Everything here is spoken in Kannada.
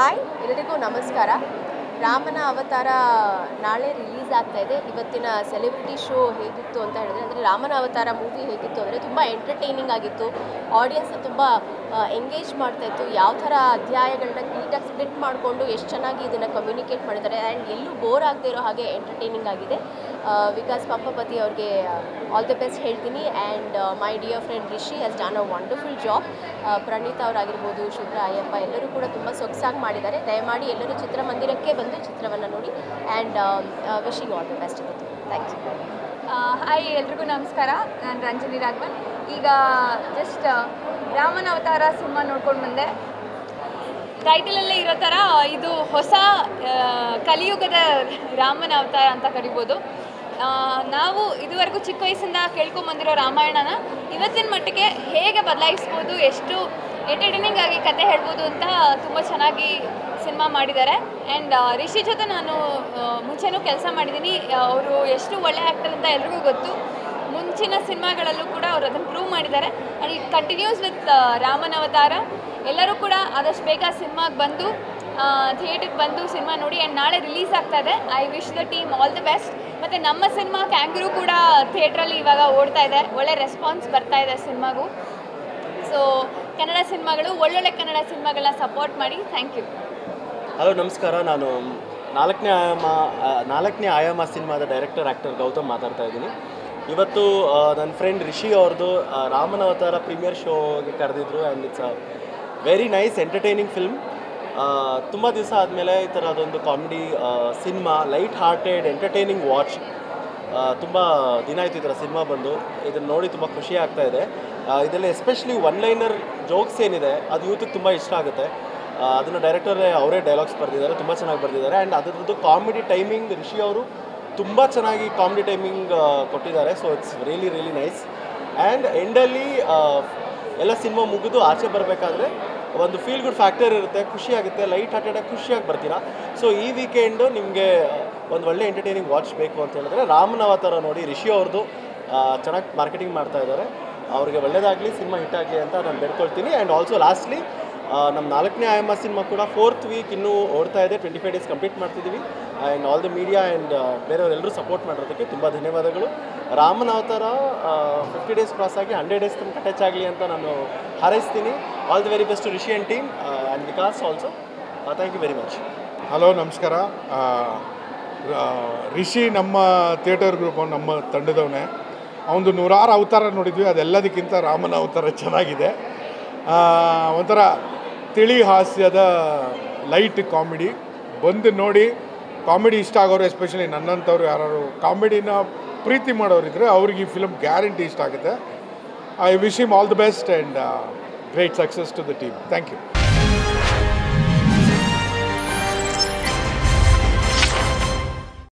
ಹಾಯ್ ಎಲ್ಲರಿಗೂ ನಮಸ್ಕಾರ. ರಾಮನ ಅವತಾರ ನಾಳೆ ರಿಲೀಸ್ ಆಗ್ತಾ ಇದೆ. ಇವತ್ತಿನ ಸೆಲೆಬ್ರಿಟಿ ಶೋ ಹೇಗಿತ್ತು ಅಂತ ಹೇಳಿದ್ರೆ, ಅಂದರೆ ರಾಮನ ಅವತಾರ ಮೂವಿ ಹೇಗಿತ್ತು ಅಂದರೆ ತುಂಬ ಎಂಟರ್ಟೈನಿಂಗ್ ಆಗಿತ್ತು. ಆಡಿಯನ್ಸ್ ತುಂಬ ಎಂಗೇಜ್ ಮಾಡ್ತಾ ಇತ್ತು. ಯಾವ ಥರ ಅಧ್ಯಾಯಗಳನ್ನ ನೀಟಾಗಿ ಸ್ಪ್ಲಿಟ್ ಮಾಡಿಕೊಂಡು ಎಷ್ಟು ಚೆನ್ನಾಗಿ ಇದನ್ನು ಕಮ್ಯುನಿಕೇಟ್ ಮಾಡಿದ್ದಾರೆ ಆ್ಯಂಡ್ ಎಲ್ಲೂ ಬೋರ್ ಆಗದೆ ಇರೋ ಹಾಗೆ ಎಂಟರ್ಟೈನಿಂಗ್ ಆಗಿದೆ. ವಿಕಾಸ್ ಪಂಪಪತಿ ಅವ್ರಿಗೆ ಆಲ್ ದ ಬೆಸ್ಟ್ ಹೇಳ್ತೀನಿ. And my dear friend Rishi has done a wonderful job Praneeth ಅವರಾಗಿರ್ಬೋದು, Shubhra, Ayyappa, ಎಲ್ಲರೂ ಕೂಡ ತುಂಬ ಸೊಗಸಾಗಿ ಮಾಡಿದ್ದಾರೆ. ದಯಮಾಡಿ ಎಲ್ಲರೂ ಚಿತ್ರಮಂದಿರಕ್ಕೆ ಬಂದು ಚಿತ್ರವನ್ನು ನೋಡಿ and wishing all the best thank you hi ಎಲ್ರಿಗೂ ನಮಸ್ಕಾರ. ನಾನು ರಂಜನಿ ರಾಘವನ್. ಈಗ ಜಸ್ಟ್ ರಾಮನ ಅವತಾರ ಸಿನಿಮಾ ನೋಡ್ಕೊಂಡು ಬಂದೆ. ಟೈಟಲಲ್ಲೇ ಇರೋ ಥರ ಇದು ಹೊಸ ಕಲಿಯುಗದ ರಾಮನ ಅವತಾರ ಅಂತ ಕರಿಬೋದು. ನಾವು ಇದುವರೆಗೂ ಚಿಕ್ಕ ವಯಸ್ಸಿಂದ ಕೇಳ್ಕೊಂಬಂದಿರೋ ರಾಮಾಯಣನ, ಇವತ್ತಿನ ಮಟ್ಟಿಗೆ ಹೇಗೆ ಬದಲಾಯಿಸ್ಬೋದು, ಎಷ್ಟು ಎಂಟರ್ಟೈನಿಂಗ್ ಆಗಿ ಕತೆ ಹೇಳ್ಬೋದು ಅಂತ ತುಂಬ ಚೆನ್ನಾಗಿ ಸಿನಿಮಾ ಮಾಡಿದ್ದಾರೆ. ಆ್ಯಂಡ್ ರಿಷಿ ಜೊತೆ ನಾನು ಮುಂಚೆನೂ ಕೆಲಸ ಮಾಡಿದ್ದೀನಿ. ಅವರು ಎಷ್ಟು ಒಳ್ಳೆ ಆ್ಯಕ್ಟರ್ ಅಂತ ಎಲ್ರಿಗೂ ಗೊತ್ತು. ಮುಂಚಿನ ಸಿನಿಮಾಗಳಲ್ಲೂ ಕೂಡ ಅವರು ಅದನ್ನು ಪ್ರೂವ್ ಮಾಡಿದ್ದಾರೆ. ಆ್ಯಂಡ್ ಇಟ್ ಕಂಟಿನ್ಯೂಸ್ ವಿತ್ ರಾಮನ ಅವತಾರ. ಎಲ್ಲರೂ ಕೂಡ ಆದಷ್ಟು ಬೇಗ ಸಿನಿಮಾಗೆ ಬಂದು ಥಿಯೇಟ್ರಿಗೆ ಬಂದು ಸಿನಿಮಾ ನೋಡಿ ಆ್ಯಂಡ್ ನಾಳೆ ರಿಲೀಸ್ ಆಗ್ತಾ ಇದೆ. I wish the team all the best ಮತ್ತು ನಮ್ಮ ಸಿನಿಮಾ ಕ್ಯಾಂಗ್ರು ಕೂಡ ಥಿಯೇಟ್ರಲ್ಲಿ ಇವಾಗ ಓಡ್ತಾ ಇದೆ. ಒಳ್ಳೆ ರೆಸ್ಪಾನ್ಸ್ ಬರ್ತಾ ಇದೆ ಸಿನಿಮಾಗೂ. ಸೊ ಕನ್ನಡ ಸಿನಿಮಾಗಳು, ಒಳ್ಳೊಳ್ಳೆ ಕನ್ನಡ ಸಿನಿಮಾಗಳನ್ನ ಸಪೋರ್ಟ್ ಮಾಡಿ. ಥ್ಯಾಂಕ್ ಯು ಹಲೋ ನಮಸ್ಕಾರ. ನಾನು ನಾಲ್ಕನೇ ಆಯಾಮ ನಾಲ್ಕನೇ ಆಯಾಮ ಸಿನಿಮಾದ ಡೈರೆಕ್ಟರ್ ಆ್ಯಕ್ಟರ್ ಗೌತಮ್ ಮಾತಾಡ್ತಾ ಇದ್ದೀನಿ. ಇವತ್ತು ನನ್ನ ಫ್ರೆಂಡ್ ರಿಷಿ ಅವ್ರದ್ದು ರಾಮನ ಅವತಾರ ಪ್ರೀಮಿಯರ್ ಶೋಗೆ ಕರೆದಿದ್ರು and it's a very nice entertaining film ತುಂಬ ದಿವಸ ಆದಮೇಲೆ ಈ ಥರದೊಂದು comedy cinema light hearted entertaining watch ತುಂಬ ದಿನ ಆಯಿತು ಈ ಸಿನಿಮಾ ಬಂದು. ಇದನ್ನು ನೋಡಿ ತುಂಬ ಖುಷಿ ಆಗ್ತಾ ಇದೆ. ಇದರಲ್ಲಿ ಎಸ್ಪೆಷಲಿ ಒನ್ ಲೈನರ್ ಜೋಕ್ಸ್ ಏನಿದೆ, ಅದು ಯೂತಿಗೆ ತುಂಬ ಇಷ್ಟ ಆಗುತ್ತೆ. ಅದನ್ನು ಡೈರೆಕ್ಟರೇ ಅವರೇ ಡೈಲಾಗ್ಸ್ ಬರೆದಿದ್ದಾರೆ, ತುಂಬ ಚೆನ್ನಾಗಿ ಬರೆದಿದ್ದಾರೆ. ಆ್ಯಂಡ್ ಅದರದ್ದು ಕಾಮಿಡಿ ಟೈಮಿಂಗ್ ರಿಷಿ ಅವರು ತುಂಬ ಚೆನ್ನಾಗಿ ಕಾಮಿಡಿ ಟೈಮಿಂಗ್ ಕೊಟ್ಟಿದ್ದಾರೆ. So it's really really nice and ಎಂಡಲ್ಲಿ ಎಲ್ಲ ಸಿನಿಮಾ ಮುಗಿದು ಆಚೆ ಬರಬೇಕಾದ್ರೆ ಒಂದು ಫೀಲ್ ಗುಡ್ ಫ್ಯಾಕ್ಟರ್ ಇರುತ್ತೆ. ಖುಷಿಯಾಗುತ್ತೆ ಲೈಟ್ ಹಾರ್ಟೆಡಾಗಿ ಖುಷಿಯಾಗಿ ಬರ್ತೀರಾ. ಸೊ ಈ ವೀಕೆಂಡು ನಿಮಗೆ ಒಂದು ಒಳ್ಳೆ ಎಂಟರ್ಟೈನಿಂಗ್ ವಾಚ್ ಬೇಕು ಅಂತ ಹೇಳಿದ್ರೆ ರಾಮನ ಅವತಾರ ನೋಡಿ ರಿಷಿ ಅವ್ರದ್ದು ಚೆನ್ನಾಗಿ ಮಾರ್ಕೆಟಿಂಗ್ ಮಾಡ್ತಾ ಇದ್ದಾರೆ. ಅವ್ರಿಗೆ ಒಳ್ಳೇದಾಗಲಿ ಸಿನಿಮಾ ಹಿಟ್ ಆಗಲಿ ಅಂತ ನಾನು ಬೇಡ್ಕೊಳ್ತೀನಿ. ಆ್ಯಂಡ್ ಆಲ್ಸೋ ಲಾಸ್ಟ್ಲಿ ನಮ್ಮ ನಾಲ್ಕನೇ ಆಯಾಮ ಸಿನಿಮಾ ಕೂಡ ಫೋರ್ತ್ ವೀಕ್ ಇನ್ನೂ ಓಡ್ತಾ ಇದೆ. ಟ್ವೆಂಟಿ ಫೈವ್ ಡೇಸ್ ಕಂಪ್ಲೀಟ್ ಮಾಡ್ತಿದ್ದೀವಿ and all the media and ಬೇರೆಯವರೆಲ್ಲರೂ support ಮಾಡಿರೋದಕ್ಕೆ ತುಂಬ ಧನ್ಯವಾದಗಳು. Ramana Avatara fifty days cross ಆಗಿ ಹಂಡ್ರೆಡ್ ಡೇಸ್ ತನಕ ಟಚ್ ಆಗಲಿ ಅಂತ ನಾನು ಹಾರೈಸ್ತೀನಿ. All the very best Rishi and team and Vikas also thank you very much hello ನಮಸ್ಕಾರ. ರಿಷಿ ನಮ್ಮ ಥಿಯೇಟರ್ ಗ್ರೂಪ್ ನಮ್ಮ ತಂಡದವನೇ. ಅವನು ನೂರಾರು ಅವತಾರ ನೋಡಿದ್ವಿ, ಅದೆಲ್ಲದಕ್ಕಿಂತ ರಾಮನ ಅವತಾರ ಚೆನ್ನಾಗಿದೆ. ಒಂಥರ ತಿಳಿ ಹಾಸ್ಯದ ಲೈಟ್ ಕಾಮಿಡಿ. ಬಂದು ನೋಡಿ, ಕಾಮಿಡಿ ಇಷ್ಟ ಆಗೋರು, ಎಸ್ಪೆಷಲಿ ನನ್ನಂಥವ್ರು ಯಾರು ಕಾಮಿಡಿನ ಪ್ರೀತಿ ಮಾಡೋರಿದ್ರೆ ಅವ್ರಿಗೆ ಈ ಫಿಲಮ್ ಗ್ಯಾರಂಟಿ ಇಷ್ಟ ಆಗುತ್ತೆ. I wish him all the best and great success to the team. Thank you.